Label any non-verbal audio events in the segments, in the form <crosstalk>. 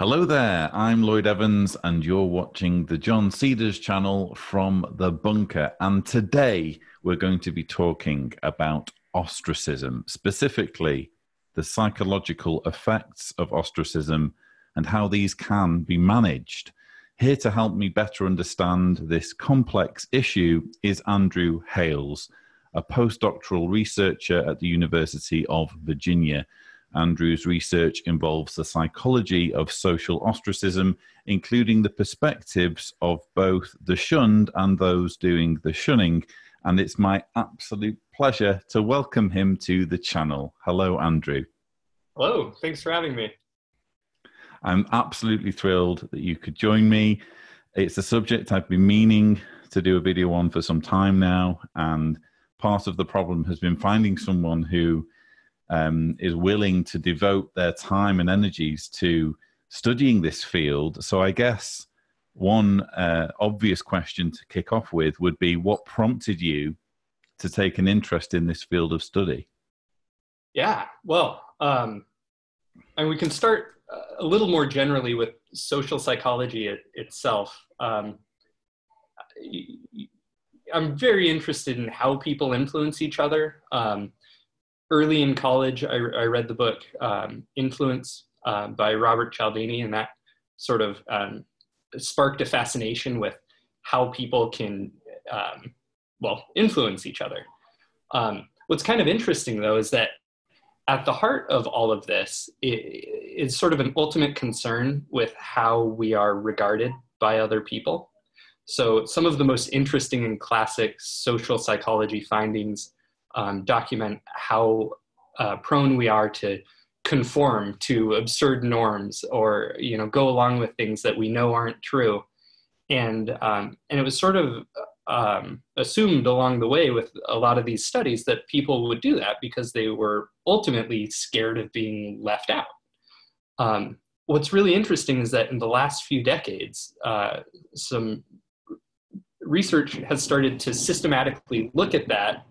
Hello there, I'm Lloyd Evans, and you're watching the John Cedars channel from the bunker. And today we're going to be talking about ostracism, specifically the psychological effects of ostracism and how these can be managed. Here to help me better understand this complex issue is Andrew Hales, a postdoctoral researcher at the University of Virginia. Andrew's research involves the psychology of social ostracism, including the perspectives of both the shunned and those doing the shunning. And it's my absolute pleasure to welcome him to the channel. Hello, Andrew. Hello, thanks for having me. I'm absolutely thrilled that you could join me. It's a subject I've been meaning to do a video on for some time now, and part of the problem has been finding someone who um, is willing to devote their time and energies to studying this field. So I guess one uh, obvious question to kick off with would be what prompted you to take an interest in this field of study? Yeah, well, um, and we can start a little more generally with social psychology it, itself. Um, I'm very interested in how people influence each other. Um, early in college, I, I read the book um, Influence uh, by Robert Cialdini, and that sort of um, sparked a fascination with how people can, um, well, influence each other. Um, what's kind of interesting, though, is that at the heart of all of this is sort of an ultimate concern with how we are regarded by other people. So, some of the most interesting and classic social psychology findings um, document how uh, prone we are to conform to absurd norms or you know go along with things that we know aren't true. And um, and it was sort of um, assumed along the way with a lot of these studies that people would do that because they were ultimately scared of being left out. Um, what's really interesting is that in the last few decades uh, some research has started to systematically look at that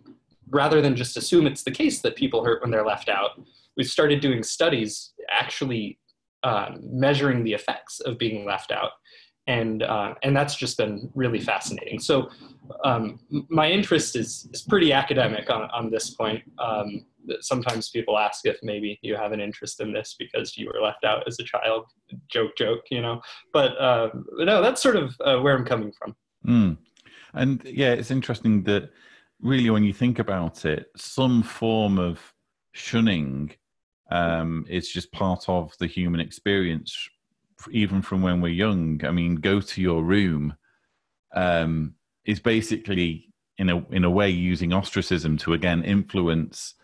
rather than just assume it's the case that people hurt when they're left out, we've started doing studies actually um, measuring the effects of being left out. And, uh, and that's just been really fascinating. So um, my interest is, is pretty academic on, on this point. Um, sometimes people ask if maybe you have an interest in this because you were left out as a child. Joke, joke, you know. But uh, no, that's sort of uh, where I'm coming from. Mm. And yeah, it's interesting that really, when you think about it, some form of shunning um, is just part of the human experience, even from when we're young. I mean, go to your room um, is basically, in a in a way, using ostracism to again influence.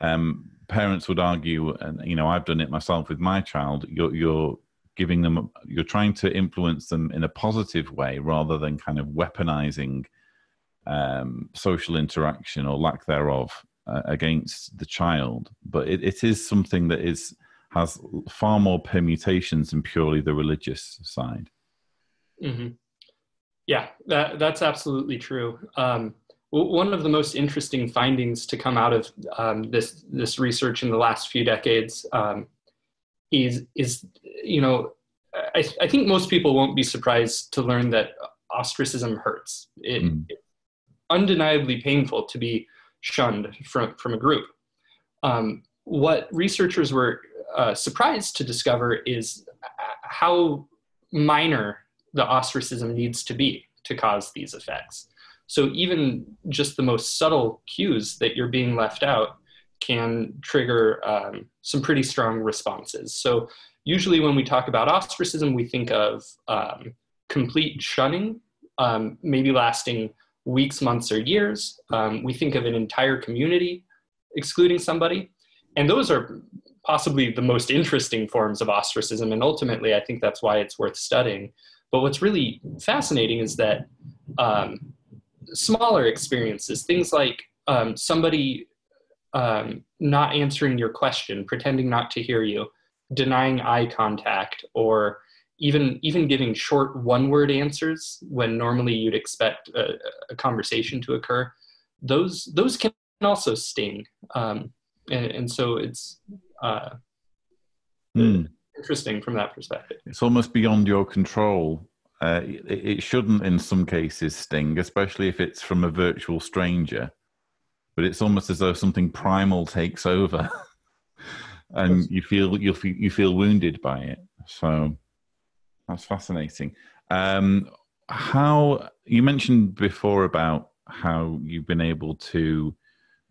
Um, parents would argue, and you know, I've done it myself with my child. You're, you're giving them, you're trying to influence them in a positive way rather than kind of weaponizing um, social interaction or lack thereof uh, against the child. But it, it is something that is has far more permutations than purely the religious side. Mm-hmm. Yeah, that, that's absolutely true. Um, one of the most interesting findings to come out of um, this this research in the last few decades um, is is you know I, I, think most people won't be surprised to learn that ostracism hurts. It, mm. it undeniably painful to be shunned from, from a group. Um, what researchers were uh, surprised to discover is how minor the ostracism needs to be to cause these effects. So even just the most subtle cues that you're being left out can trigger um, some pretty strong responses. So usually when we talk about ostracism, we think of um, complete shunning, um, maybe lasting weeks, months, or years. Um, we think of an entire community excluding somebody. And those are possibly the most interesting forms of ostracism. And ultimately, I think that's why it's worth studying. But what's really fascinating is that um, smaller experiences, things like um, somebody um, not answering your question, pretending not to hear you, denying eye contact, or even even giving short one word answers when normally you'd expect a, a conversation to occur those those can also sting um, and, and, so it's uh, mm. interesting from that perspective. It's almost beyond your control. Uh, it, it shouldn't, in some cases, sting, especially if it's from a virtual stranger. But it's almost as though something primal takes over, <laughs> and you feel you feel you feel wounded by it. So that's fascinating. Um, how you mentioned before about how you've been able to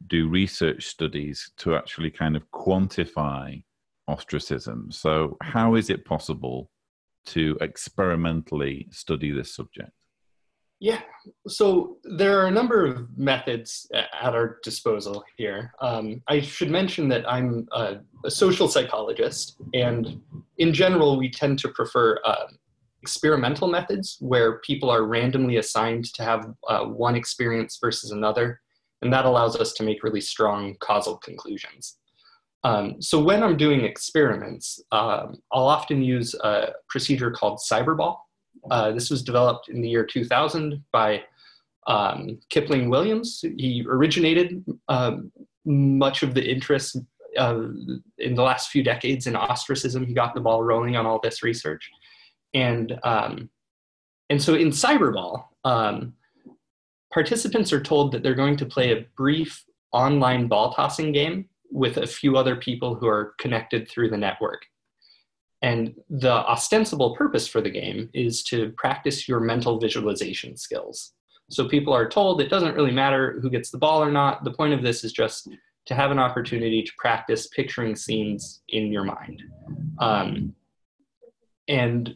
do research studies to actually kind of quantify ostracism. So, how is it possible to experimentally study this subject? Yeah, so there are a number of methods at our disposal here. Um, I should mention that I'm a, a, social psychologist, and in general, we tend to prefer uh, experimental methods where people are randomly assigned to have uh, one experience versus another, and that allows us to make really strong causal conclusions. Um, so when I'm doing experiments, um, I'll often use a procedure called cyberball. Uh, this was developed in the year 2000 by um, Kipling Williams. He originated um, much of the interest uh, in the last few decades in ostracism. He got the ball rolling on all this research. And, um, and so in cyberball, um, participants are told that they're going to play a brief online ball tossing game with a few other people who are connected through the network. And the ostensible purpose for the game is to practice your mental visualization skills. So people are told it doesn't really matter who gets the ball or not. The point of this is just to have an opportunity to practice picturing scenes in your mind. Um, and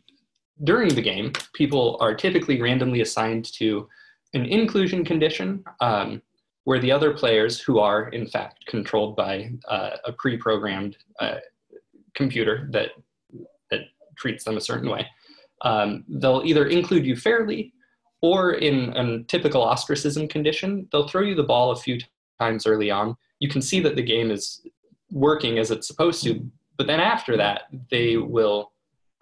during the game, people are typically randomly assigned to an inclusion condition um, where the other players, who are in fact controlled by uh, a pre-programmed uh, computer that treats them a certain way, um, they'll either include you fairly, or in a typical ostracism condition, they'll throw you the ball a few times early on. You can see that the game is working as it's supposed to, but then after that, they will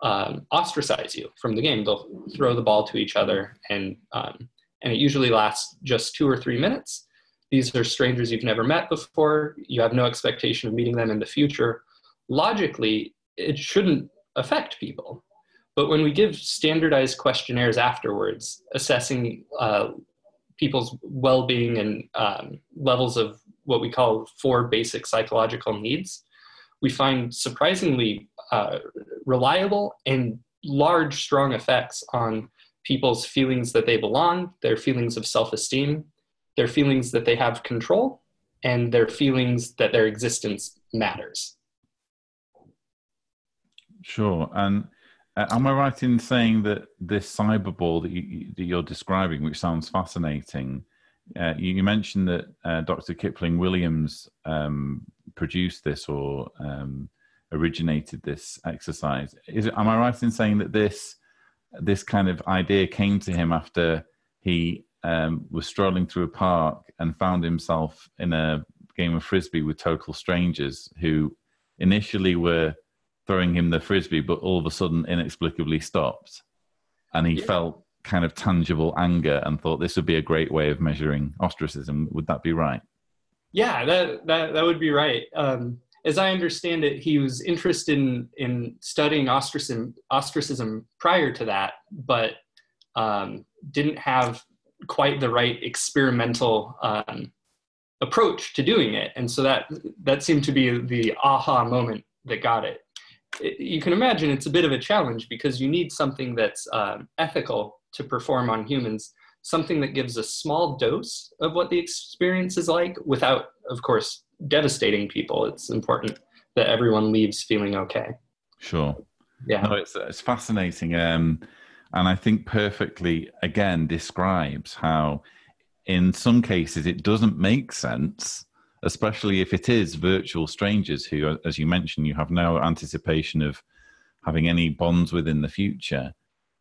um, ostracize you from the game. They'll throw the ball to each other, and um, and it usually lasts just two or three minutes. These are strangers you've never met before. You have no expectation of meeting them in the future. Logically, it shouldn't affect people. But when we give standardized questionnaires afterwards, assessing uh, people's well being and um, levels of what we call four basic psychological needs, we find surprisingly uh, reliable and large, strong effects on people's feelings that they belong, their feelings of self esteem, their feelings that they have control, and their feelings that their existence matters. Sure. And uh, am I right in saying that this cyberball that, you, that you're describing, which sounds fascinating, uh, you, you, mentioned that uh, Dr. Kipling Williams um, produced this or um, originated this exercise. Is it, am I right in saying that this this kind of idea came to him after he um, was strolling through a park and found himself in a game of frisbee with total strangers who initially were throwing him the frisbee, but all of a sudden inexplicably stopped, and he yeah. felt kind of tangible anger and thought this would be a great way of measuring ostracism. Would that be right? Yeah, that that that would be right. Um, as I understand it, he was interested in, in studying ostracism, ostracism prior to that, but um, didn't have quite the right experimental um, approach to doing it. And so that, that seemed to be the aha moment that got it. It you can imagine it's a bit of a challenge because you need something that's um, ethical to perform on humans, something that gives a small dose of what the experience is like without, of course, devastating people. It's important that everyone leaves feeling okay. Sure. Yeah. No, it's it's fascinating, um, and I think perfectly again describes how, in some cases, it doesn't make sense, especially if it is virtual strangers who, as you mentioned, you have no anticipation of having any bonds with in the future.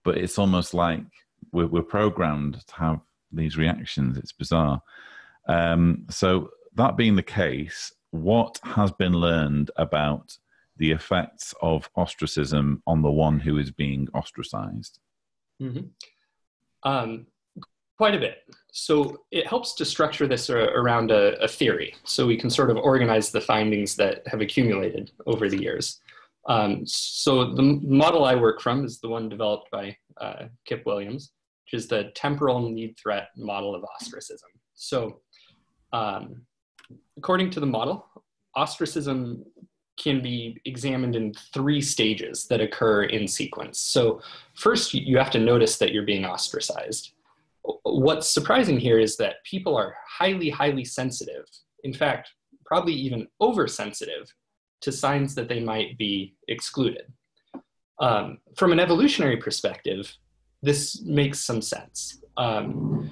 But it's almost like we're, we're programmed to have these reactions. It's bizarre. Um, so that being the case, what has been learned about the effects of ostracism on the one who is being ostracized? Mm-hmm. Um, quite a bit. So it helps to structure this around a, a, theory so we can sort of organize the findings that have accumulated over the years. Um, so the model I work from is the one developed by uh, Kip Williams, which is the temporal need threat model of ostracism. So um, according to the model, ostracism can be examined in three stages that occur in sequence. So first, you have to notice that you're being ostracized. What's surprising here is that people are highly, highly sensitive. In fact, probably even oversensitive to signs that they might be excluded. Um, from an evolutionary perspective, this makes some sense. Um,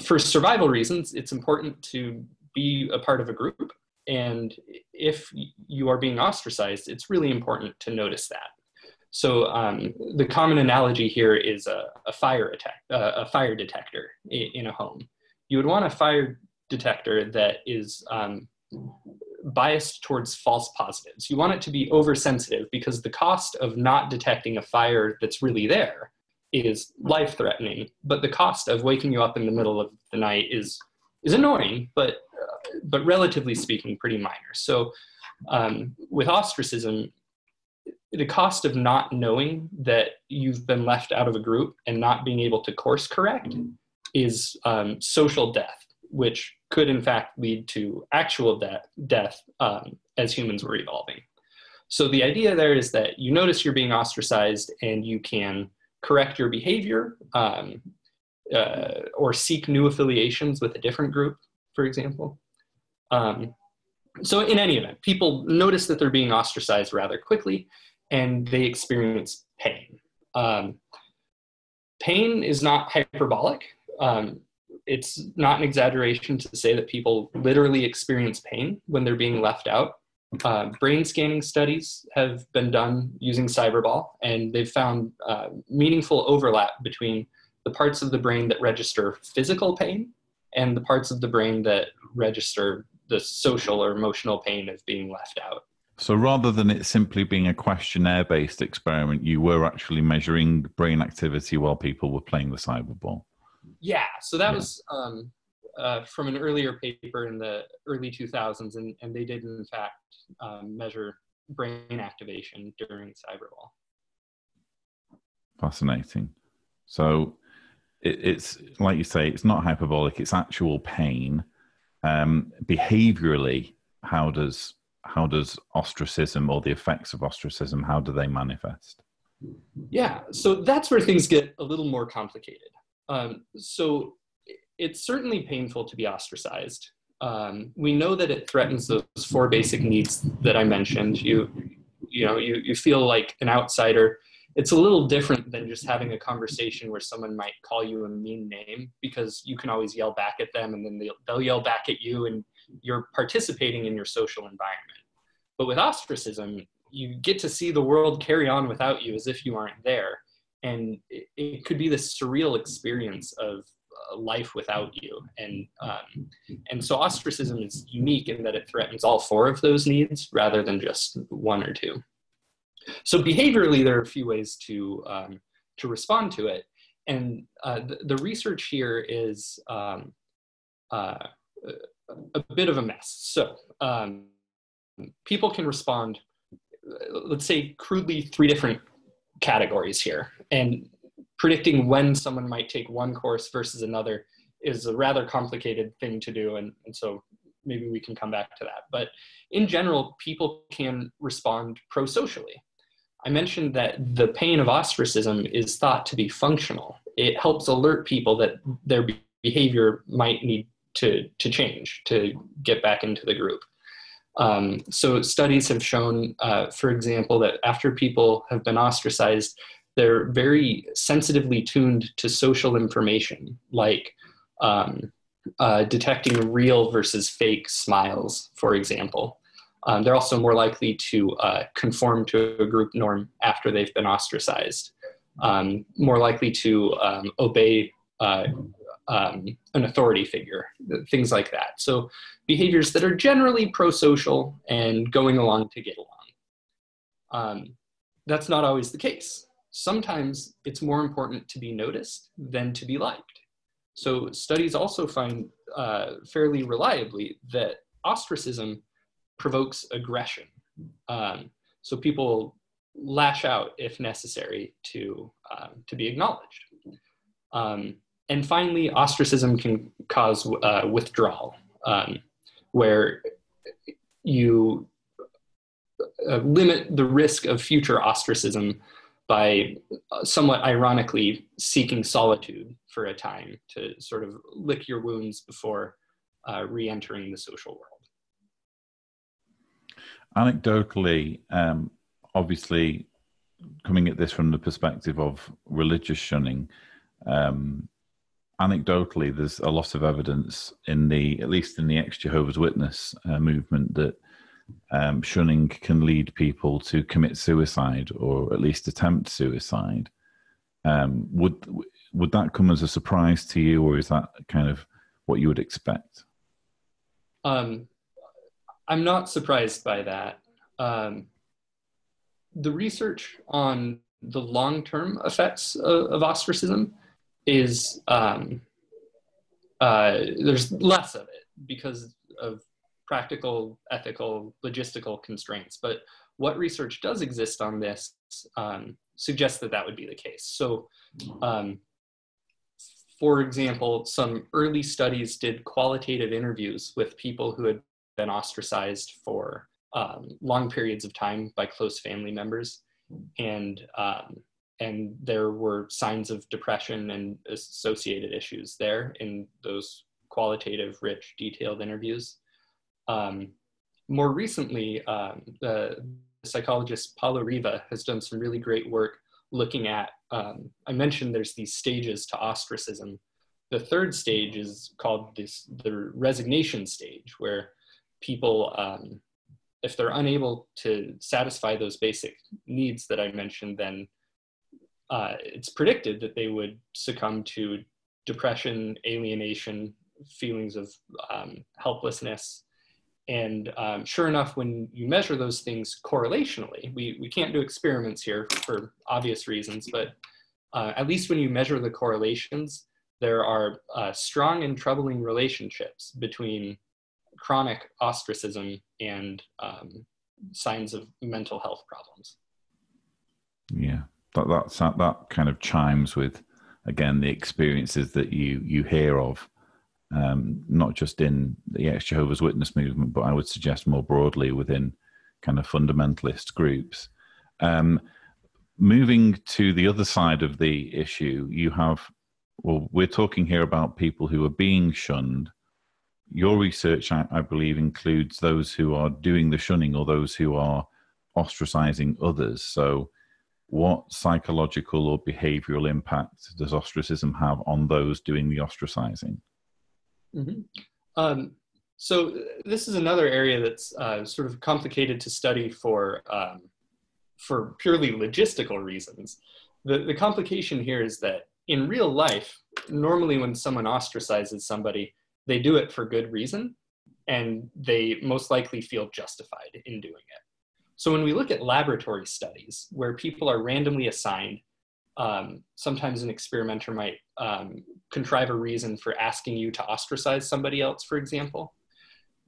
for survival reasons, it's important to be a part of a group. And if you are being ostracized, it's really important to notice that. So um, the common analogy here is a, a fire attack, uh, a fire detector in, in, a home. You would want a fire detector that is um, biased towards false positives. You want it to be oversensitive because the cost of not detecting a fire that's really there is life threatening, but the cost of waking you up in the middle of the night is is annoying, but uh, but relatively speaking, pretty minor. So um, with ostracism, the cost of not knowing that you've been left out of a group and not being able to course correct is um, social death, which could in fact lead to actual death, death um, as humans were evolving. So the idea there is that you notice you're being ostracized and you can correct your behavior um, uh, or seek new affiliations with a different group, for example. Um, so in any event, people notice that they're being ostracized rather quickly and they experience pain. Um, pain is not hyperbolic. Um, it's not an exaggeration to say that people literally experience pain when they're being left out uh, brain scanning studies have been done using Cyberball, and they've found uh, meaningful overlap between the parts of the brain that register physical pain and the parts of the brain that register the social or emotional pain of being left out. So rather than it simply being a questionnaire based experiment, you were actually measuring brain activity while people were playing the cyberball. Yeah, so that yeah. was um, uh, from an earlier paper in the early 2000s, and, and they did in fact um, measure brain activation during cyberball. Fascinating. So it, it's like you say, it's not hyperbolic; it's actual pain. Um, behaviorally, how does how does ostracism or the effects of ostracism how do they manifest? Yeah, so that's where things get a little more complicated. Um, so it's certainly painful to be ostracized. Um, we know that it threatens those four basic needs that I mentioned. You, you know, you, you feel like an outsider. It's a little different than just having a conversation where someone might call you a mean name because you can always yell back at them and then they'll, they'll yell back at you and you're participating in your social environment. But with ostracism, you get to see the world carry on without you as if you aren't there. And it, could be this surreal experience of life without you. And um, and so ostracism is unique in that it threatens all four of those needs rather than just one or two. So behaviorally, there are a few ways to um, to respond to it, and uh, the, the, research here is um, uh, a bit of a mess. So um, people can respond, let's say crudely, three different categories here, and predicting when someone might take one course versus another is a rather complicated thing to do. And, and so maybe we can come back to that. But in general, people can respond pro socially. I mentioned that the pain of ostracism is thought to be functional. It helps alert people that their behavior might need to, to change to get back into the group. Um, so studies have shown, uh, for example, that after people have been ostracized, they're very sensitively tuned to social information, like um, uh, detecting real versus fake smiles, for example. Um, they're also more likely to uh, conform to a group norm after they've been ostracized, um, more likely to um, obey uh, um, an authority figure, things like that. So behaviors that are generally pro-social and going along to get along. Um, that's not always the case sometimes it's more important to be noticed than to be liked. So studies also find uh, fairly reliably that ostracism provokes aggression. Um, so people lash out if necessary to um, to be acknowledged. Um, and finally, ostracism can cause uh, withdrawal, um, where you uh, limit the risk of future ostracism by uh, somewhat ironically seeking solitude for a time to sort of lick your wounds before uh, re-entering the social world. Anecdotally, um, obviously, coming at this from the perspective of religious shunning, um, anecdotally, there's a lot of evidence in the, at least in the ex Jehovah's Witness uh, movement, that um, shunning can lead people to commit suicide or at least attempt suicide. Um, would would that come as a surprise to you, or is that kind of what you would expect? Um, I'm not surprised by that. Um, the research on the long-term effects of, of ostracism is um, uh, there's less of it because of practical, ethical, logistical constraints. But what research does exist on this um, suggests that that would be the case. So, um, for example, some early studies did qualitative interviews with people who had been ostracized for um, long periods of time by close family members, and um, and there were signs of depression and associated issues there in those qualitative, rich, detailed interviews. Um, more recently, um, the psychologist Paolo Riva has done some really great work looking at. Um, I mentioned there's these stages to ostracism. The third stage is called this the resignation stage, where people um, if they're unable to satisfy those basic needs that I mentioned, then uh, it's predicted that they would succumb to depression, alienation, feelings of um, helplessness. And um, sure enough, when you measure those things correlationally, we, we can't do experiments here for obvious reasons, but uh, at least when you measure the correlations, there are uh, strong and troubling relationships between chronic ostracism and um, signs of mental health problems. Yeah, that that's, that kind of chimes with again the experiences that you you hear of, um, not just in the ex Jehovah's Witness movement, but I would suggest more broadly within kind of fundamentalist groups. Um, moving to the other side of the issue, you have well, we're talking here about people who are being shunned your research, I, I, believe, includes those who are doing the shunning or those who are ostracizing others. So, what psychological or behavioral impact does ostracism have on those doing the ostracizing? Mm-hmm. Um, so, this is another area that's uh, sort of complicated to study for um, for purely logistical reasons. The, the complication here is that in real life, normally when someone ostracizes somebody, they do it for good reason and they most likely feel justified in doing it. So when we look at laboratory studies where people are randomly assigned, um, sometimes an experimenter might um, contrive a reason for asking you to ostracize somebody else, for example.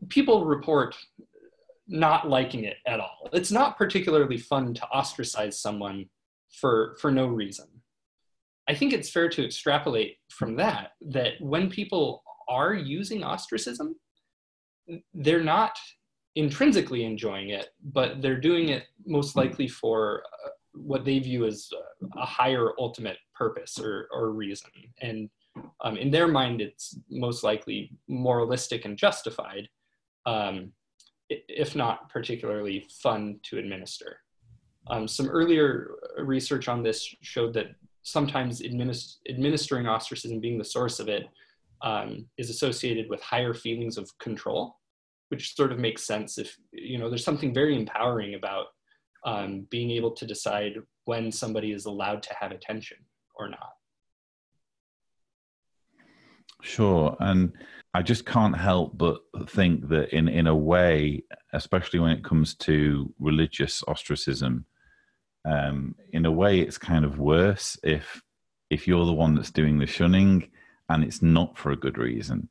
People report not liking it at all. It's not particularly fun to ostracize someone for, for no reason. I think it's fair to extrapolate from that that when people are using ostracism, they're not intrinsically enjoying it, but they're doing it most likely for uh, what they view as a higher ultimate purpose or, or reason. And um, in their mind, it's most likely moralistic and justified, um, if not particularly fun to administer. Um, some earlier research on this showed that sometimes administ- administering ostracism being the source of it um, is associated with higher feelings of control, which sort of makes sense if, you know, there's something very empowering about um, being able to decide when somebody is allowed to have attention or not. Sure. And I just can't help but think that in, in a way, especially when it comes to religious ostracism, um, in a way it's kind of worse if if you're the one that's doing the shunning and it's not for a good reason.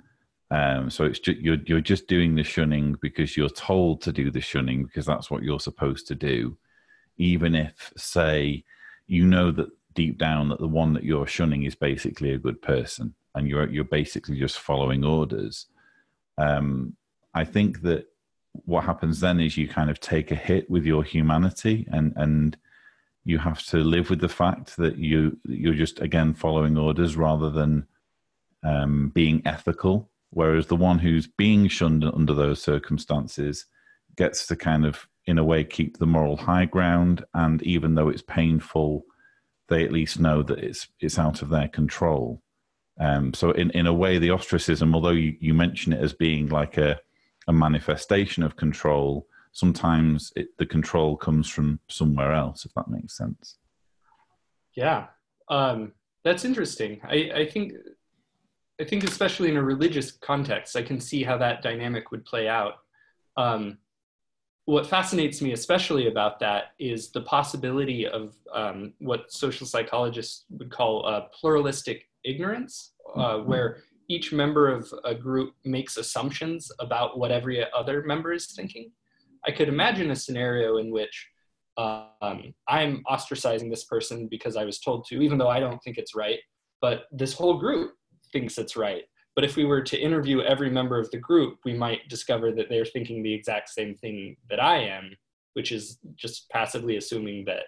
Um, so it's just, you're you're just doing the shunning because you're told to do the shunning because that's what you're supposed to do, even if, say, you know that deep down that the one that you're shunning is basically a good person, and you're you're basically just following orders. Um, I think that what happens then is you kind of take a hit with your humanity, and and you have to live with the fact that you you're just again following orders rather than um, being ethical. Whereas the one who's being shunned under those circumstances gets to kind of, in a way, keep the moral high ground. And even though it's painful, they at least know that it's it's out of their control. Um, so, in, in a way, the ostracism, although you, you mention it as being like a, a manifestation of control, sometimes it, the control comes from somewhere else, if that makes sense. Yeah, um, that's interesting. I, I think I think especially in a religious context, I can see how that dynamic would play out. Um, what fascinates me especially about that is the possibility of um, what social psychologists would call uh, pluralistic ignorance, uh, mm-hmm. where each member of a group makes assumptions about what every other member is thinking. I could imagine a scenario in which um, I'm ostracizing this person because I was told to, even though I don't think it's right, but this whole group thinks it's right. But if we were to interview every member of the group, we might discover that they're thinking the exact same thing that I am, which is just passively assuming that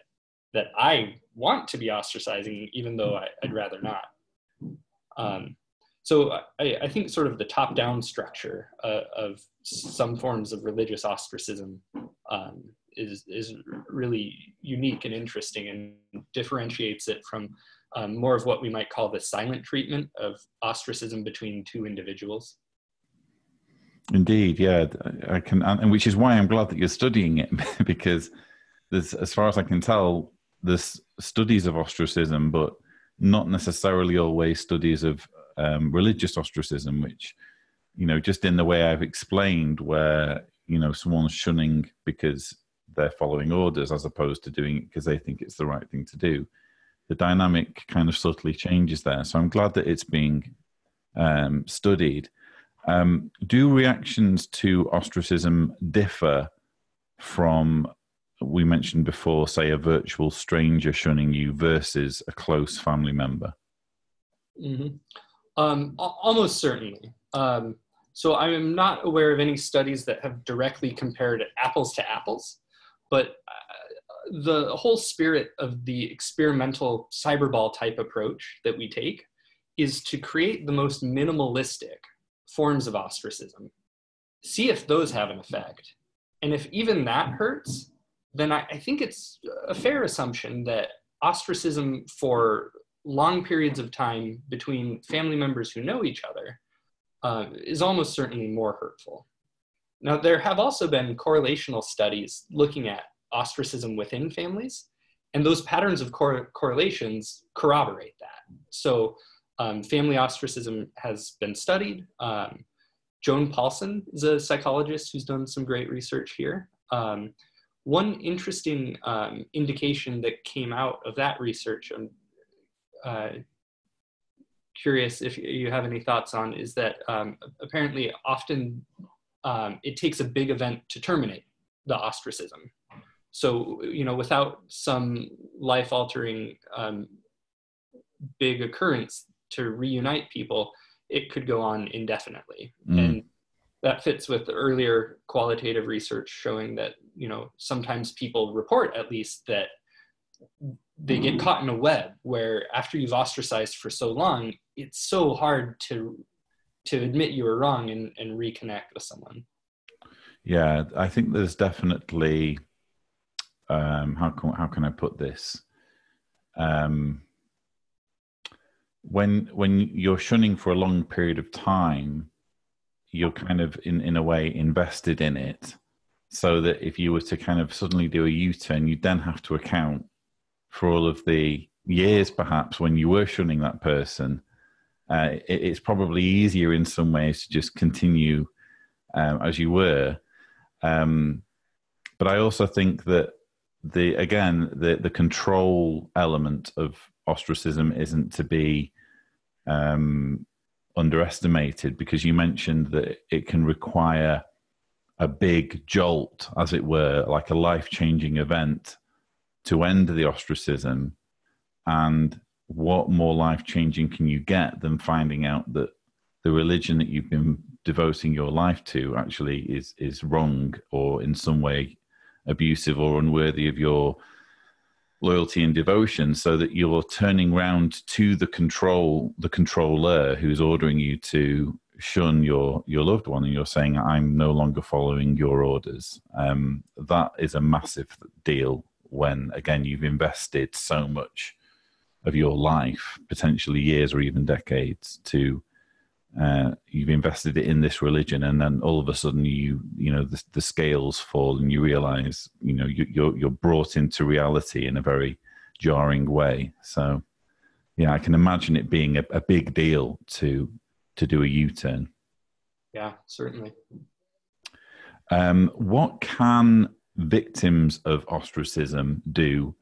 that I want to be ostracizing, even though I, would rather not. Um, so I, I, think sort of the top-down structure uh, of some forms of religious ostracism um, is is really unique and interesting and differentiates it from um, more of what we might call the silent treatment of ostracism between two individuals. Indeed, yeah, I can, and which is why I'm glad that you're studying it <laughs> because there's, as far as I can tell, there's studies of ostracism, but not necessarily always studies of um, religious ostracism, which, you know, just in the way I've explained, where you know someone's shunning because they're following orders as opposed to doing it because they think it's the right thing to do the dynamic kind of subtly changes there. So I'm glad that it's being um, studied. Um, do reactions to ostracism differ from, we mentioned before, say, a virtual stranger shunning you versus a close family member? Mm-hmm. Um, almost certainly. Um, so I am not aware of any studies that have directly compared apples to apples, but the whole spirit of the experimental cyberball type approach that we take is to create the most minimalistic forms of ostracism. See if those have an effect. And if even that hurts, then I, I think it's a fair assumption that ostracism for long periods of time between family members who know each other uh, is almost certainly more hurtful. Now, there have also been correlational studies looking at ostracism within families. And those patterns of cor- correlations corroborate that. So, um, family ostracism has been studied. Um, Joan Poulsen is a psychologist who's done some great research here. Um, one interesting um, indication that came out of that research, I'm uh, curious if you have any thoughts on, is that um, apparently often um, it takes a big event to terminate the ostracism so you know without some life altering um, big occurrence to reunite people it could go on indefinitely. Mm. and that fits with earlier qualitative research showing that you know sometimes people report at least that they get caught in a web where after you've ostracized for so long it's so hard to to admit you were wrong and, and reconnect with someone. Yeah i think there's definitely um, how can how can I put this? Um, when when you're shunning for a long period of time, you're kind of in in a way invested in it, so that if you were to kind of suddenly do a U-turn, you then have to account for all of the years perhaps when you were shunning that person. Uh, it, it's probably easier in some ways to just continue um, as you were. Um, but I also think that the again the the control element of ostracism isn't to be um, underestimated because you mentioned that it can require a big jolt, as it were, like a life changing event to end the ostracism. And what more life changing can you get than finding out that the religion that you've been devoting your life to actually is is wrong or in some way abusive or unworthy of your loyalty and devotion so that you're turning round to the control the controller who's ordering you to shun your your loved one and you're saying i'm no longer following your orders. Um, that is a massive deal when again you've invested so much of your life potentially years or even decades to uh, you've invested it in this religion and then all of a sudden you you know the, the scales fall and you realize you know you, you're you're brought into reality in a very jarring way. So yeah i can imagine it being a, a big deal to to do a u-turn. Yeah certainly. Um, what can victims of ostracism do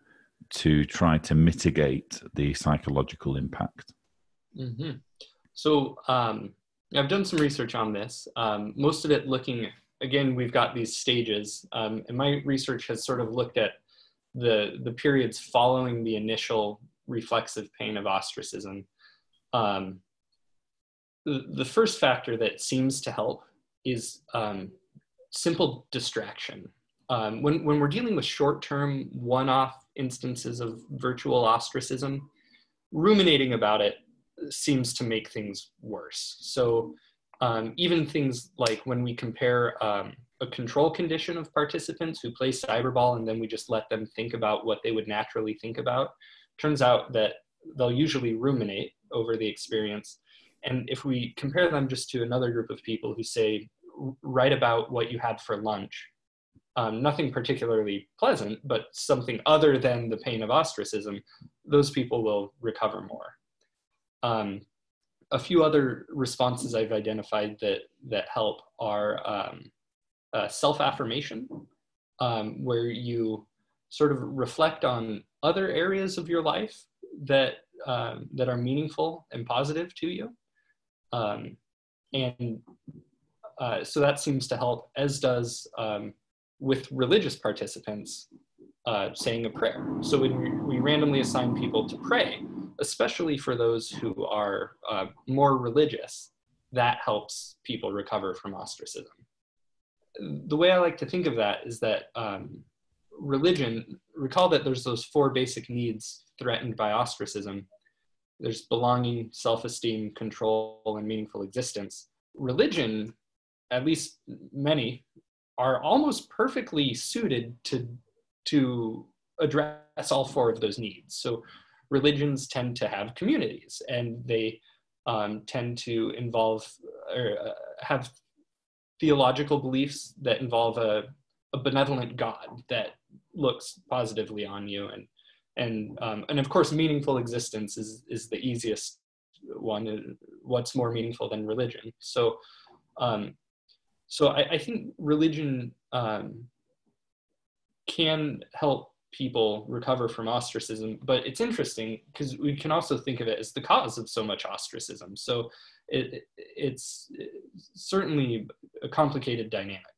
to try to mitigate the psychological impact? Mm-hmm. So um, I've done some research on this. Um, most of it looking again, we've got these stages, um, and my research has sort of looked at the the periods following the initial reflexive pain of ostracism. Um, the, the first factor that seems to help is um, simple distraction. Um, when, when we're dealing with short-term one-off instances of virtual ostracism, ruminating about it seems to make things worse. So um, even things like when we compare um, a control condition of participants who play cyberball and then we just let them think about what they would naturally think about, turns out that they'll usually ruminate over the experience. And if we compare them just to another group of people who say, write about what you had for lunch, um, nothing particularly pleasant, but something other than the pain of ostracism, those people will recover more. Um, a few other responses I've identified that that help are um, uh, self-affirmation, um, where you sort of reflect on other areas of your life that um, that are meaningful and positive to you, um, and uh, so that seems to help. As does um, with religious participants uh, saying a prayer. So when we randomly assign people to pray, especially for those who are uh, more religious, that helps people recover from ostracism. The way I like to think of that is that um, religion, recall that there's those four basic needs threatened by ostracism. There's belonging, self-esteem, control, and meaningful existence. Religion, at least many, are almost perfectly suited to, to address all four of those needs. So religions tend to have communities and they um, tend to involve or uh, have theological beliefs that involve a, a, benevolent God that looks positively on you and and um, and of course meaningful existence is is the easiest one what's more meaningful than religion. So um, so I, I think religion um, can help people recover from ostracism. But it's interesting because we can also think of it as the cause of so much ostracism. So it, it's certainly a complicated dynamic.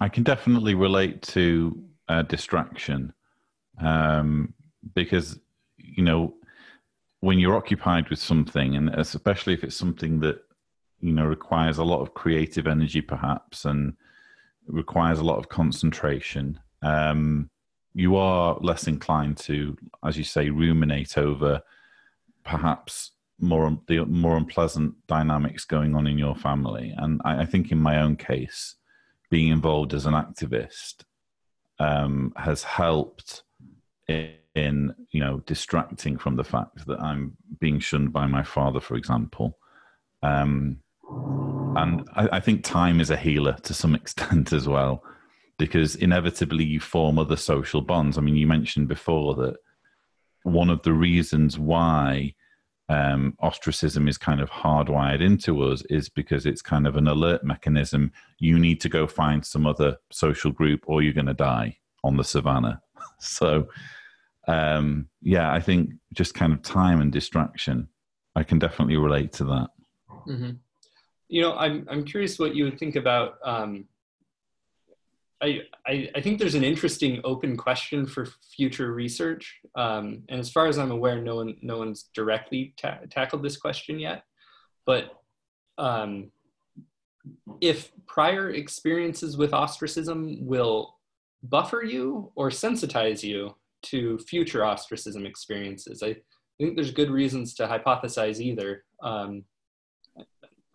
I can definitely relate to uh, distraction um, because, you know, when you're occupied with something, and especially if it's something that, you know, requires a lot of creative energy perhaps and requires a lot of concentration, um, you are less inclined to, as you say, ruminate over perhaps more the more unpleasant dynamics going on in your family. And I, I think in my own case, being involved as an activist um, has helped in, in, you know distracting from the fact that I'm being shunned by my father, for example. Um, and I, I think time is a healer to some <laughs> extent as well because inevitably you form other social bonds. I mean, you mentioned before that one of the reasons why um, ostracism is kind of hardwired into us is because it's kind of an alert mechanism. You need to go find some other social group or you're going to die on the savannah. <laughs> so, um, yeah, I think just kind of time and distraction. I can definitely relate to that. Mm-hmm. You know, I'm I'm curious what you would think about um, I, I, think there's an interesting open question for future research. Um, and as far as I'm aware, no one no one's directly ta- tackled this question yet. But um, if prior experiences with ostracism will buffer you or sensitize you to future ostracism experiences, I think there's good reasons to hypothesize either. Um,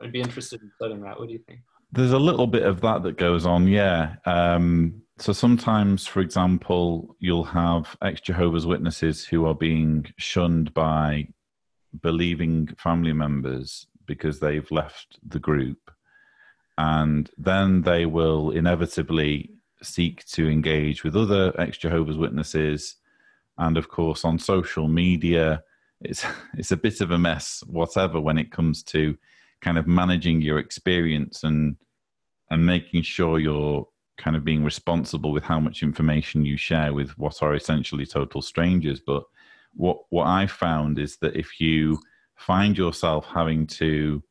I'd be interested in studying that. What do you think? There's a little bit of that that goes on, yeah. Um, so sometimes, for example, you'll have ex Jehovah's Witnesses who are being shunned by believing family members because they've left the group. And then they will inevitably seek to engage with other ex Jehovah's Witnesses. And of course, on social media, it's, <laughs> it's a bit of a mess, whatever, when it comes to kind of managing your experience and and making sure you're kind of being responsible with how much information you share with what are essentially total strangers. But what what i found is that if you find yourself having to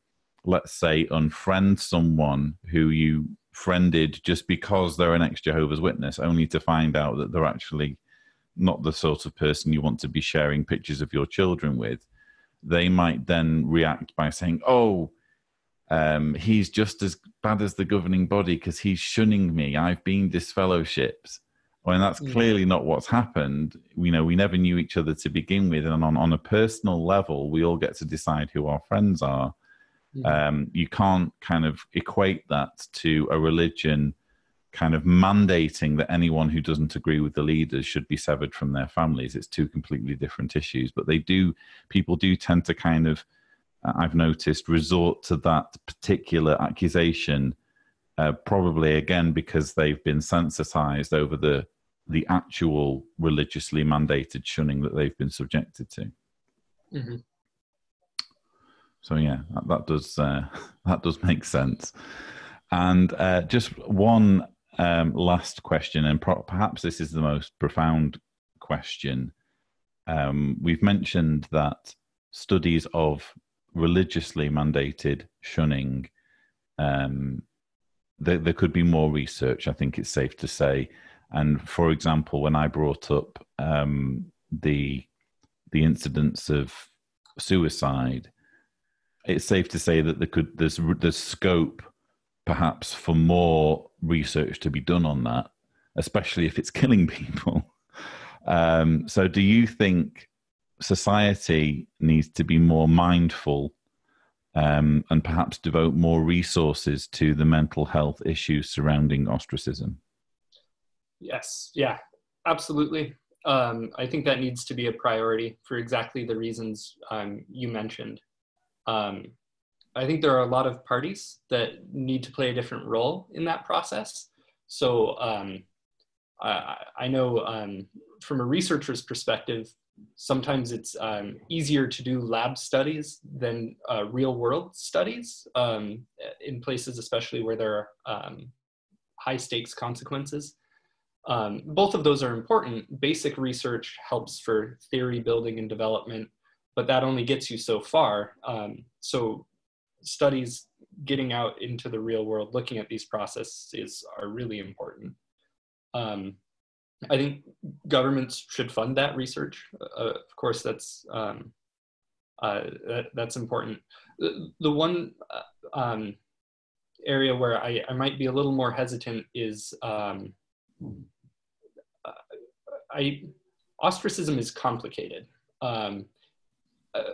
let's say unfriend someone who you friended just because they're an ex jehovah's witness only to find out that they're actually not the sort of person you want to be sharing pictures of your children with they might then react by saying oh um, he's just as bad as the governing body because he's shunning me. I've been disfellowships. When that's yeah. clearly not what's happened. You know, we never knew each other to begin with, and on on a personal level, we all get to decide who our friends are. Yeah. Um, you can't kind of equate that to a religion kind of mandating that anyone who doesn't agree with the leaders should be severed from their families. It's two completely different issues, but they do. People do tend to kind of I've noticed, resort to that particular accusation, uh, probably again because they've been sensitized over the the actual religiously mandated shunning that they've been subjected to. Mm-hmm. So yeah, that, that does uh, <laughs> that does make sense. And uh, just one um, last question, and pro- perhaps this is the most profound question. Um, we've mentioned that studies of religiously mandated shunning, um, there, there could be more research. I think it's safe to say. And for example, when I brought up um, the the incidents of suicide, it's safe to say that there could there's there's scope perhaps for more research to be done on that, especially if it's <laughs> killing people. Um, so, do you think society needs to be more mindful um, and perhaps devote more resources to the mental health issues surrounding ostracism. Yes, yeah, absolutely. Um, I think that needs to be a priority for exactly the reasons um, you mentioned. Um, I think there are a lot of parties that need to play a different role in that process. So um, I, I, know um, from a researcher's perspective, sometimes it's um, easier to do lab studies than uh, real world studies um, in places especially where there are um, high stakes consequences. Um, both of those are important. Basic research helps for theory building and development but that only gets you so far. Um, so studies getting out into the real world looking at these processes are really important. Um, I think governments should fund that research. Uh, of course, that's um, uh, that, that's important. The, the one uh, um, area where I, I might be a little more hesitant is um, uh, I ostracism is complicated. Um, uh,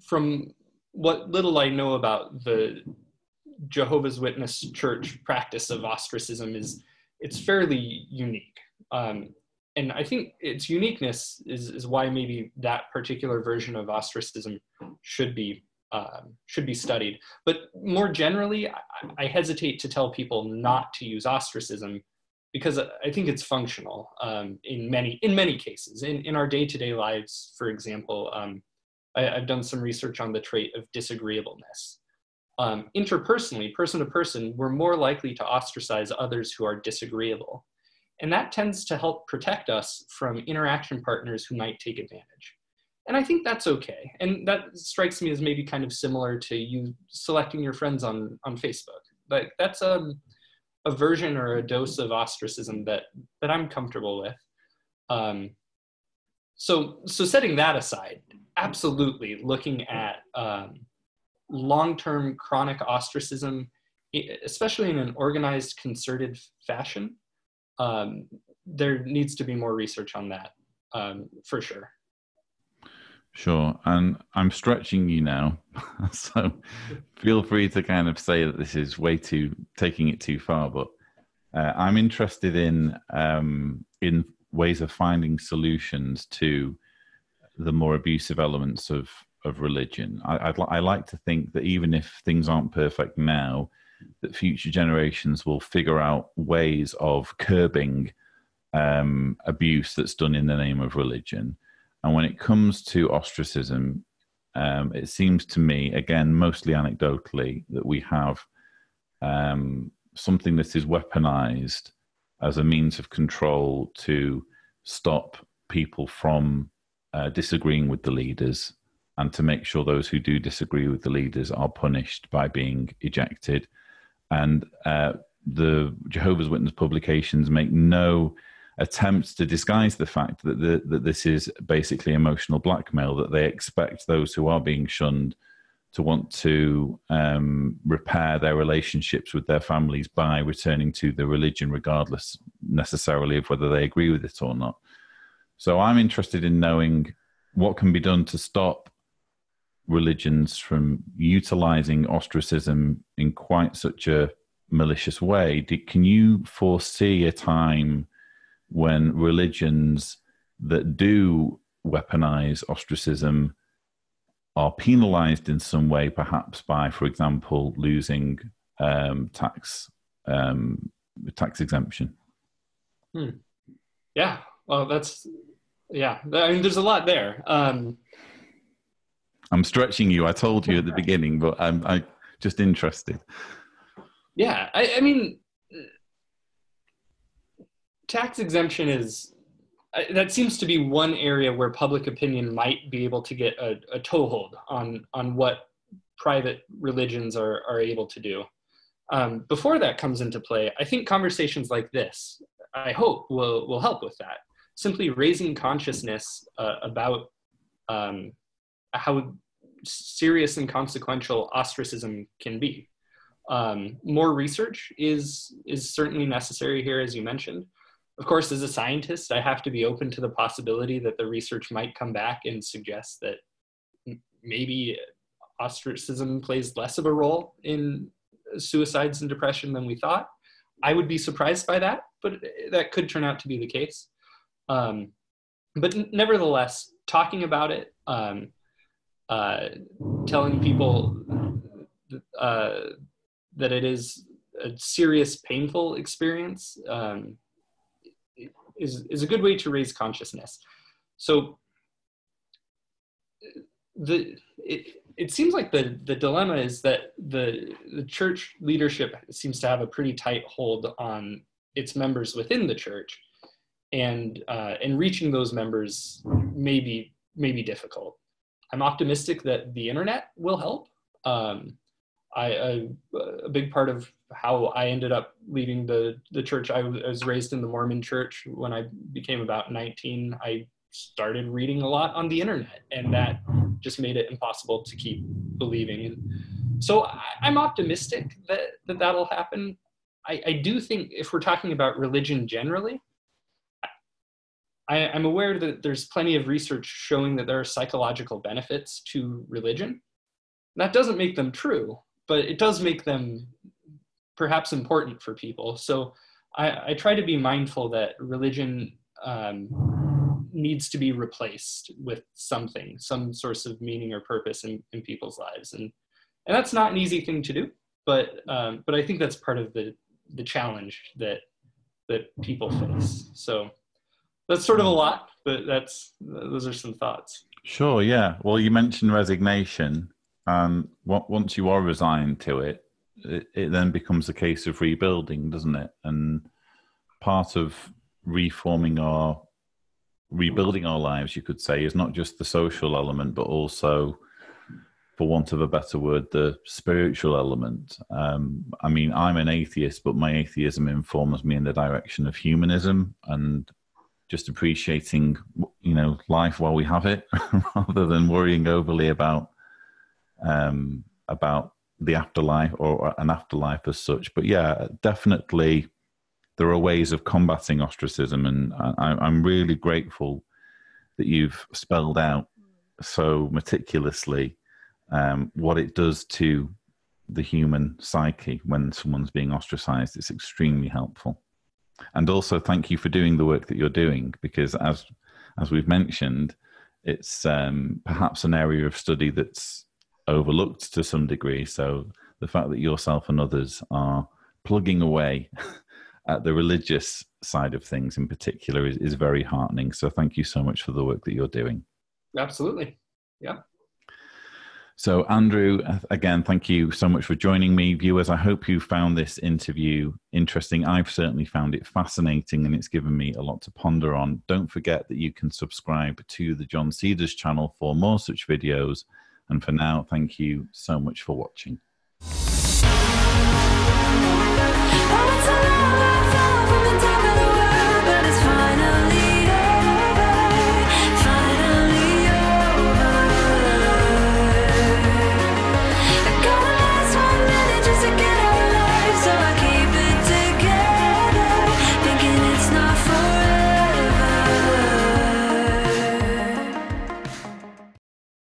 from what little I know about the Jehovah's Witness Church practice of ostracism is it's fairly unique. Um, and I think its uniqueness is, is why maybe that particular version of ostracism should be um, should be studied. But more generally, I, I, hesitate to tell people not to use ostracism because I think it's functional um, in many in many cases. In in our day to day lives, for example, um, I, have done some research on the trait of disagreeableness. Um, interpersonally, person to person, we're more likely to ostracize others who are disagreeable. And that tends to help protect us from interaction partners who might take advantage. And I think that's okay. And that strikes me as maybe kind of similar to you selecting your friends on, on Facebook. Like that's um a version or a dose of ostracism that that I'm comfortable with. Um, so so setting that aside, absolutely looking at um, long-term chronic ostracism, especially in an organized, concerted fashion. Um, there needs to be more research on that um, for sure. Sure. And I'm stretching you now. <laughs> so feel free to kind of say that this is way too taking it too far. But uh, I'm interested in um, in ways of finding solutions to the more abusive elements of of religion. I, I'd, I like to think that even if things aren't perfect now, that future generations will figure out ways of curbing um, abuse that's done in the name of religion and when it comes to ostracism, um, it seems to me, again, mostly anecdotally, that we have um, something that is weaponized as a means of control to stop people from uh, disagreeing with the leaders and to make sure those who do disagree with the leaders are punished by being ejected. And uh, the Jehovah's Witness publications make no attempts to disguise the fact that the, that this is basically emotional blackmail. That they expect those who are being shunned to want to um, repair their relationships with their families by returning to the religion, regardless necessarily of whether they agree with it or not. So I'm interested in knowing what can be done to stop religions from utilizing ostracism in quite such a malicious way. can you foresee a time when religions that do weaponize ostracism are penalized in some way, perhaps by, for example, losing um, tax um, tax exemption. Hmm. Yeah, well, that's yeah. I mean, there's a lot there. Um, I'm stretching you. I told you at the <laughs> beginning, but I'm I just interested. Yeah, I, I mean, tax exemption is that seems to be one area where public opinion might be able to get a, a toehold on on what private religions are are able to do. Um, before that comes into play, I think conversations like this, I hope, will will help with that. Simply raising consciousness uh, about um, how serious and consequential ostracism can be. Um, more research is is certainly necessary here, as you mentioned of course, as a scientist, I have to be open to the possibility that the research might come back and suggest that maybe ostracism plays less of a role in suicides and depression than we thought. I would be surprised by that, but that could turn out to be the case. Um, but nevertheless, talking about it, um, uh, telling people uh, that it is a serious, painful experience, um, is, is a good way to raise consciousness. So the it, it seems like the, the dilemma is that the, the church leadership seems to have a pretty tight hold on its members within the church and uh, and reaching those members may be, may be difficult. I'm optimistic that the internet will help. Um, I, I, a big part of how I ended up leaving the the church. I was raised in the Mormon church. When I became about 19, I started reading a lot on the internet, and that just made it impossible to keep believing. And so I, am optimistic that, that that'll happen. I, I do think if we're talking about religion generally, I, am aware that there's plenty of research showing that there are psychological benefits to religion. That doesn't make them true, but it does make them perhaps important for people. So I, I try to be mindful that religion um, needs to be replaced with something, some source of meaning or purpose in, in people's lives. And, and that's not an easy thing to do, but, um, but I think that's part of the, the challenge that, that people face. So that's sort of a lot, but that's, those are some thoughts. Sure. Yeah. Well, you mentioned resignation. And once you are resigned to it, it, it then becomes a case of rebuilding, doesn't it? And part of reforming our rebuilding our lives, you could say, is not just the social element, but also for want of a better word, the spiritual element. Um, I mean, I'm an atheist, but my atheism informs me in the direction of humanism and just appreciating, you know, life while we have it, <laughs> rather than worrying overly about um, about the afterlife or an afterlife as such. But yeah, definitely, there are ways of combating ostracism, and I, I'm really grateful that you've spelled out so meticulously um, what it does to the human psyche when someone's being ostracized. It's extremely helpful. And also, thank you for doing the work that you're doing because, as as we've mentioned, it's um, perhaps an area of study that's overlooked to some degree. So the fact that yourself and others are plugging away <laughs> at the religious side of things in particular is, is very heartening. So thank you so much for the work that you're doing. Absolutely. Yeah. So, Andrew, uh, again, thank you so much for joining me. Viewers, I hope you found this interview interesting. I've certainly found it fascinating and it's given me a lot to ponder on. Don't forget that you can subscribe to the John Cedars channel for more such videos. And for now, thank you so much for watching.